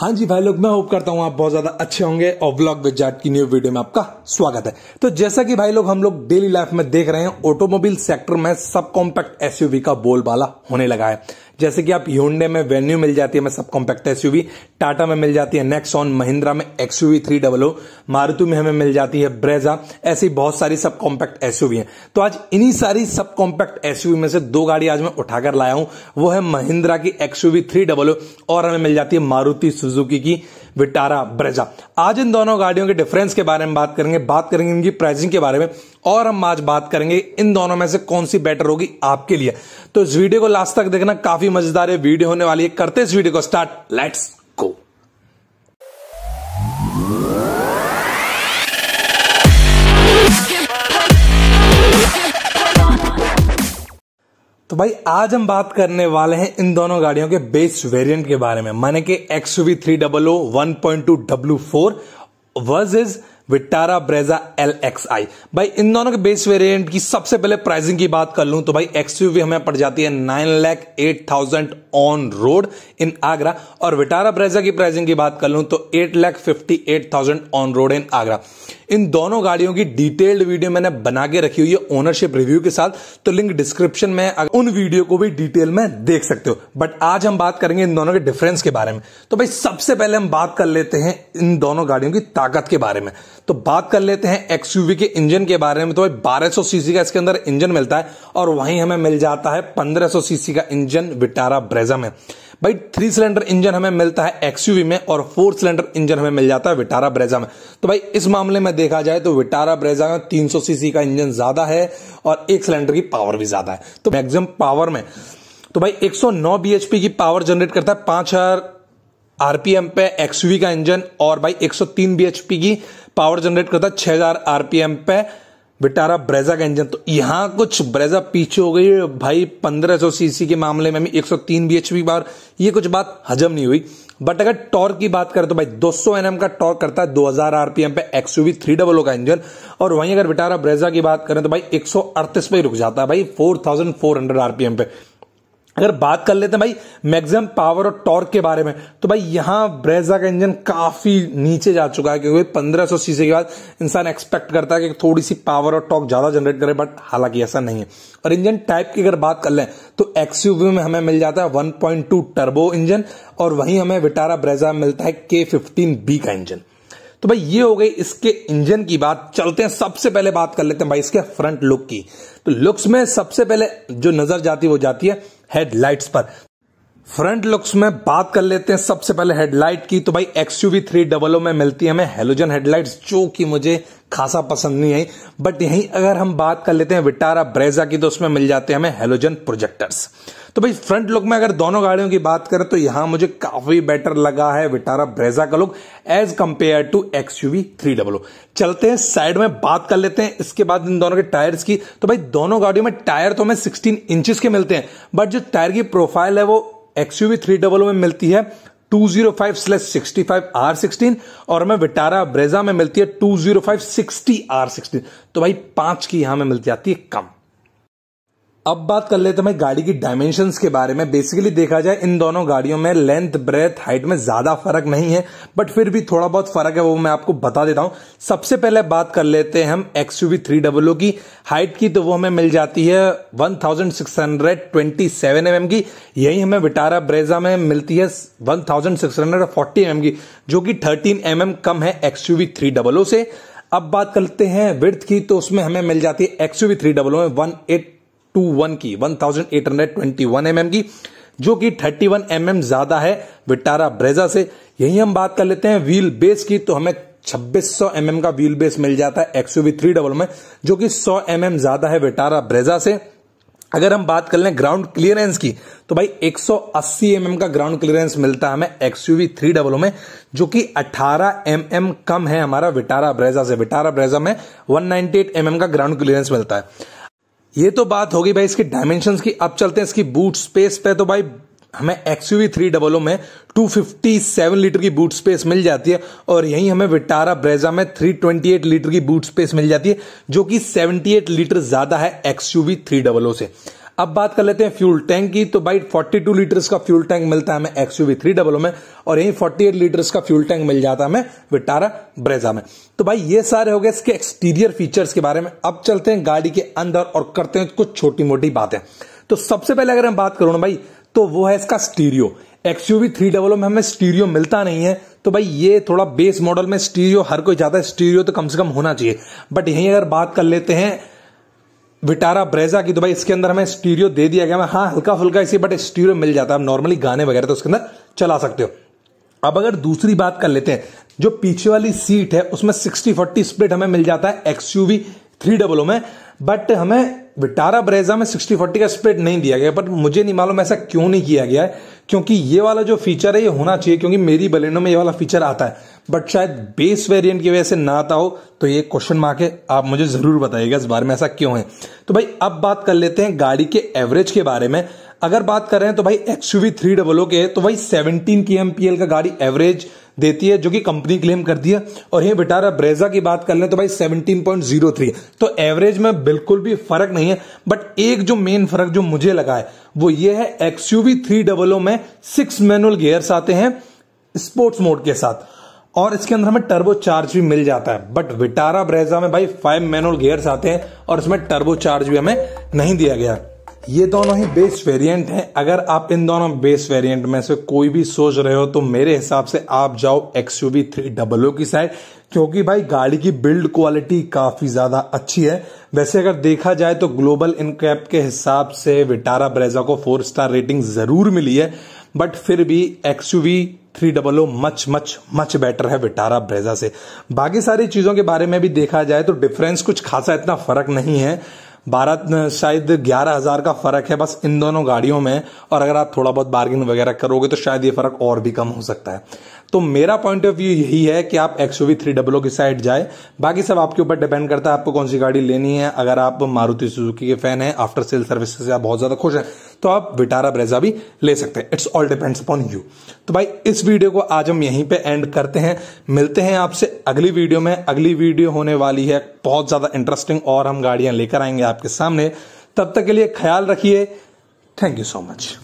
हाँ जी भाई लोग, मैं होप करता हूँ आप बहुत ज़्यादा अच्छे होंगे और ब्लॉग विद जाट की न्यू वीडियो में आपका स्वागत है। तो जैसा कि भाई लोग हम लोग डेली लाइफ में देख रहे हैं ऑटोमोबाइल सेक्टर में सब कॉम्पैक्ट एसयूवी का बोलबाला होने लगा है। जैसे कि आप यूंडे में वेन्यू मिल जाती है हमें सब कॉम्पैक्ट एसयूवी टाटा में मिल जाती है नेक्सॉन महिंद्रा में XUV three double O Maruti में हमें मिल जाती है ब्रेजा ऐसी बहुत सारी सब कॉम्पैक्ट एसयूवी हैं। तो आज इन्हीं सारी सब कॉम्पैक्ट एसयूवी में से दो गाड़ी आज मैं उठाकर लाया हूँ, वो है महिंद्रा की एक्सयूवी थ्री डबल और हमें मिल जाती है मारुति सुजुकी की विटारा, ब्रेजा। आज इन दोनों गाड़ियों के डिफरेंस के बारे में बात करेंगे बात करेंगे इनकी प्राइसिंग के बारे में, और हम आज बात करेंगे इन दोनों में से कौन सी बेटर होगी आपके लिए। तो इस वीडियो को लास्ट तक देखना, काफ़ी मज़ेदार है वीडियो होने वाली है। करते इस वीडियो को स्टार्ट लेट्स तो भाई, आज हम बात करने वाले हैं इन दोनों गाड़ियों के बेस वेरिएंट के बारे में। माने कि X V three double O, one point two W four versus Vitara Brezza L X I भाई, इन दोनों के बेस वेरिएंट की सबसे पहले प्राइसिंग की बात कर लूँ तो भाई, एक्सयूवी हमें पड़ जाती है nine lakh eight thousand on road in Agra और विटारा ब्रेजा की प्राइसिंग की बात कर लूँ तो eight lakh fifty eight thousand on road in Agra इन दोनों गाड़ियों की डिटेल्ड वीडियो मैंने बना के रखी हुई है ओनरशिप रिव्यू के साथ। तो लिंक डिस्क्रिप्शन में उन वीडियो को भी डिटेल में देख सकते हो। बट आज हम बात करेंगे इन दोनों के डिफरेंस के बारे में। तो भाई, सबसे पहले हम बात कर लेते हैं इन दोनों गाड़ियों की ताकत के बारे में। तो बात कर लेते हैं एक्सयूवी के इंजन के बारे में। तो भाई 1200 सीसी का इसके अंदर इंजन मिलता है और वहीं हमें मिल जाता है 1500 सीसी का इंजन विटारा ब्रेजा में। भाई थ्री सिलेंडर इंजन हमें मिलता है एक्सयूवी में और फोर सिलेंडर इंजन हमें मिल जाता है विटारा ब्रेजा में। तो भाई, इस मामले में देखा जाए तो विटारा ब्रेजा में 300 सीसी का इंजन ज़्यादा है और एक सिलेंडर की पावर भी ज़्यादा है। तो मैक्सिमम पावर में तो भाई 109 बीएचपी की पावर जनरेट करता है, पाँच हज़ार आरपीएम पे एक्सयूवी का इंजन और भाई 103 बीएचपी की पावर जनरेट करता है 6000 आरपीएम पे विटारा ब्रेजा का इंजन तो यहाँ कुछ ब्रेजा पीछे हो गई भाई 1500 सीसी के मामले में भी 103 बीएचपी बार, ये कुछ बात हजम नहीं हुई। बट अगर टॉर्क की बात करें तो भाई 200 एनएम का टॉर्क करता है 2000 आरपीएम पे एक्सयूवी थ्री डबल का इंजन। और वहीं अगर विटारा ब्रेजा की बात करें तो भाई 138 पे रुक जाता है भाई 4400 आरपीएम पे। अगर बात कर लेते हैं भाई मैक्सिमम पावर और टॉर्क के बारे में तो भाई यहाँ ब्रेजा का इंजन काफ़ी नीचे जा चुका है, क्योंकि 1500 सीसी के बाद इंसान एक्सपेक्ट करता है कि थोड़ी सी पावर और टॉर्क ज़्यादा जनरेट करे बट हालाँकि ऐसा नहीं है। और इंजन टाइप की अगर बात कर लें तो एक्सयूवी में हमें मिल जाता है 1.2 टर्बो इंजन और वहीं हमें विटारा ब्रेजा मिलता है के फिफ्टीन बी का इंजन तो भाई ये हो गई इसके इंजन की बात। चलते हैं, सबसे पहले बात कर लेते हैं भाई इसके फ्रंट लुक की। तो लुक्स में सबसे पहले जो नज़र जाती है, वो जाती है हेडलाइट्स पर। फ्रंट लुक्स में बात कर लेते हैं सबसे पहले हेडलाइट की। तो भाई एक्स एक्सयूवी थ्री डबल में मिलती है हमें। हेलोजन हेडलाइट्स जो कि मुझे खासा पसंद नहीं आई। बट यहीं अगर हम बात कर लेते हैं विटारा ब्रेजा की तो उसमें मिल जाते हैं हमें हेलोजन प्रोजेक्टर्स तो भाई फ्रंट लुक में अगर दोनों गाड़ियों की बात करें तो यहाँ मुझे काफ़ी बेटर लगा है विटारा ब्रेजा का look as compare to X UV three double चलते हैं साइड में, बात कर लेते हैं इसके बाद इन दोनों के टायर्स की। तो भाई दोनों गाड़ियों में टायर तो हमें सिक्सटीन इंचेस के मिलते हैं। बट जो टायर की प्रोफ़ाइल है वो एक्सयूवी थ्री डबल में मिलती है 205 slash sixty five R sixteen और हमें विटारा ब्रेजा में मिलती है 205 सिक्सटी आर सिक्सटीन। तो भाई पाँच की यहाँ में मिल जाती है कम। अब बात कर लेते हैं गाड़ी की डायमेंशंस के बारे में। बेसिकली देखा जाए, इन दोनों गाड़ियों में लेंथ ब्रेथ हाइट में ज़्यादा फ़र्क नहीं है बट फिर भी थोड़ा बहुत फ़र्क है, वो मैं आपको बता देता हूँ। सबसे पहले बात कर लेते हैं हम एक्सयूवी थ्री डब्ल्यू की। हाइट की तो वो हमें मिल जाती है one thousand six hundred twenty seven M की। यही हमें विटारा ब्रेजा में मिलती है one thousand six hundred forty M M की, जो कि एम एम कम है एक्सयूवी थ्री डब्ल्यू से। अब बात करते हैं विर्थ की तो उसमें हमें मिल जाती है एक्सयूवी थ्री डब्ल्यू में वन एट टू वन की one thousand eight hundred twenty की, जो कि थर्टी वन एम एम ज़्यादा है विटारा ब्रेजा से। यही हम बात कर लेते हैं व्हील बेस की तो हमें 2600 mm का व्हील बेस मिल जाता है एक्सयूवी थ्री डबल में, जो कि 100 mm ज़्यादा है विटारा ब्रेजा से। अगर हम बात कर लें ग्राउंड क्लियरेंस की तो भाई 180 mm का ग्राउंड क्लियरेंस मिलता है हमें एक्सयूवी थ्री डबल में, जो कि 18 mm कम है हमारा विटारा ब्रेजा से। विटारा ब्रेजा में 198 mm का ग्राउंड क्लियरेंस मिलता है। ये तो बात होगी भाई, इसकी डायमेंशन की। अब चलते हैं इसकी बूट स्पेस पे। तो भाई, हमें एक्सयूवी थ्री डबलो में 257 लीटर की बूट स्पेस मिल जाती है। और यही हमें विटारा ब्रेजा में 328 लीटर की बूट स्पेस मिल जाती है, जो कि 78 लीटर ज़्यादा है एक्सयूवी थ्री डबलो से। अब बात कर लेते हैं फ्यूल टैंक की। तो भाई 42 लीटर्स का फ्यूल टैंक मिलता है हमें एक्सयूवी थ्री डबल में, और यही 48 लीटर्स का फ्यूल टैंक मिल जाता है हमें विटारा ब्रेजा में। तो भाई, ये सारे हो गए इसके एक्सटीरियर फीचर्स के बारे में। अब चलते हैं गाड़ी के अंदर और करते हैं कुछ छोटी मोटी बातें। तो सबसे पहले अगर मैं बात करूँ ना भाई तो वो है इसका स्टीरियो। एक्सयूवी थ्री डबल में हमें स्टीरियो मिलता नहीं है। तो भाई, ये थोड़ा बेस मॉडल में स्टीरियो, हर कोई चाहता है स्टीरियो तो कम से कम होना चाहिए। बट यहीं अगर बात कर लेते हैं विटारा ब्रेजा की तो भाई इसके अंदर हमें स्टीरियो दे दिया गया। हाँ हल्का फुल्का इसी बट स्टीरियो मिल जाता है। नॉर्मली गाने वगैरह तो उसके अंदर चला सकते हो। अब अगर दूसरी बात कर लेते हैं, जो पीछे वाली सीट है, उसमें सिक्सटी फोर्टी स्प्लिट हमें मिल जाता है एक्सयूवी थ्री डबल में। बट हमें विटारा ब्रेजा में सिक्सटी फोर्टी का स्प्लिट नहीं दिया गया। बट मुझे नहीं मालूम ऐसा क्यों नहीं किया गया है, क्योंकि ये वाला जो फीचर है, ये होना चाहिए, क्योंकि मेरी बलेनो में ये वाला फीचर आता है। बट शायद बेस वेरिएंट की वजह से ना आता हो तो ये क्वेश्चन मार्क है, आप मुझे ज़रूर बताइएगा इस बारे में ऐसा क्यों है। तो भाई, अब बात कर लेते हैं गाड़ी के एवरेज के बारे में। अगर बात कर रहे हैं तो भाई X XUV three double O के तो भाई सेवनटीन की एमपीएल का गाड़ी एवरेज देती है, जो कि कंपनी क्लेम करती है। और ये बिटारा ब्रेजा की बात कर ले तो भाई 17.03 तो एवरेज में बिल्कुल भी फ़र्क नहीं है बट एक जो मेन फ़र्क जो मुझे लगा है, वो ये है एक्सयूवी थ्री डबल में सिक्स मैनुअल गियर्स आते हैं स्पोर्ट्स मोड के साथ। और इसके अंदर हमें टर्बो चार्ज भी मिल जाता है। बट विटारा ब्रेजा में भाई फाइव मैनुअल गियर्स आते हैं और इसमें टर्बो चार्ज भी हमें नहीं दिया गया। ये दोनों ही बेस वेरिएंट हैं। अगर आप इन दोनों बेस वेरिएंट में से कोई भी सोच रहे हो तो मेरे हिसाब से आप जाओ एक्सयूवी थ्री डबल की साइड क्योंकि भाई गाड़ी की बिल्ड क्वालिटी काफ़ी ज़्यादा अच्छी है। वैसे अगर देखा जाए तो ग्लोबल इनकैप के हिसाब से विटारा ब्रेजा को फोर स्टार रेटिंग ज़रूर मिली है। बट फिर भी XUV three double O much much much better है विटारा ब्रेजा से। बाकी सारी चीज़ों के बारे में भी देखा जाए तो डिफरेंस कुछ खासा इतना फ़र्क नहीं है। बारह शायद ग्यारह हज़ार का फ़र्क है बस इन दोनों गाड़ियों में। और अगर आप थोड़ा बहुत बार्गिन वगैरह करोगे तो शायद ये फ़र्क और भी कम हो सकता है। तो मेरा पॉइंट ऑफ़ व्यू यही है कि आप एक्सओवी थ्री डबल की साइड जाए। बाकी सब आपके ऊपर डिपेंड करता है आपको कौन सी गाड़ी लेनी है। अगर आप मारुति सुजुकी के फ़ैन है आफ्टर सेल सर्विस से आप बहुत ज़्यादा खुश हैं। तो आप विटारा ब्रेजा भी ले सकते हैं। It's all depends upon you तो भाई, इस वीडियो को आज हम यहीं पे एंड करते हैं। मिलते हैं आपसे अगली वीडियो में। अगली वीडियो होने वाली है। बहुत ज़्यादा इंटरेस्टिंग और हम गाड़ियाँ लेकर आएँगे आपके सामने। तब तक के लिए ख्याल रखिए। Thank you so much